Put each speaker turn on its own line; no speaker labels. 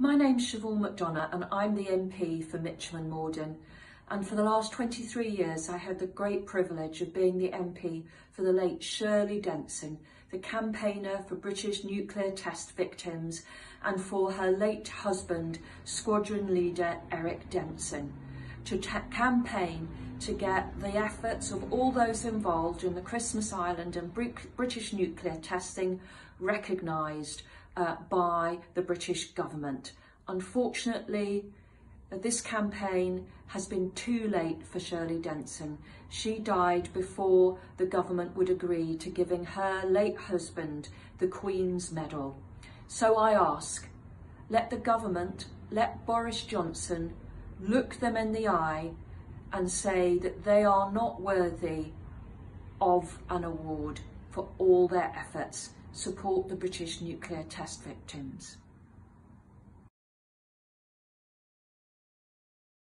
My name's Siobhain McDonagh and I'm the MP for Mitcham and Morden. And for the last 23 years I had the great privilege of being the MP for the late Shirley Denson, the campaigner for British nuclear test victims and for her late husband, squadron leader Eric Denson, to campaign to get the efforts of all those involved in the Christmas Island and British nuclear testing recognised uh, by the British government. Unfortunately, this campaign has been too late for Shirley Denson. She died before the government would agree to giving her late husband the Queen's Medal. So I ask, let the government, let Boris Johnson look them in the eye and say that they are not worthy of an award for all their efforts support the British nuclear test victims.